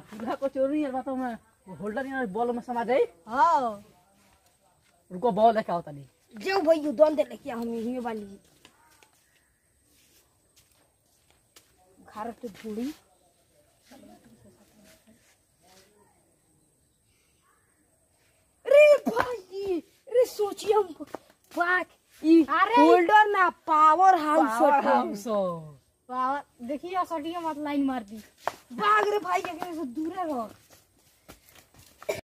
चूल्हा को चोरी है बताओ मैं होल्डर यहाँ बॉल में समा जाए हाँ उनको बॉल है क्या होता जो भैया दोन दे लेके हम यहीं वाली घर पे बूढ़ी अरे भाई अरे सोचिए हम ना power house power house power देखिए सटिया मत लाइन मार दी। भाग रे भाई दूर रहो।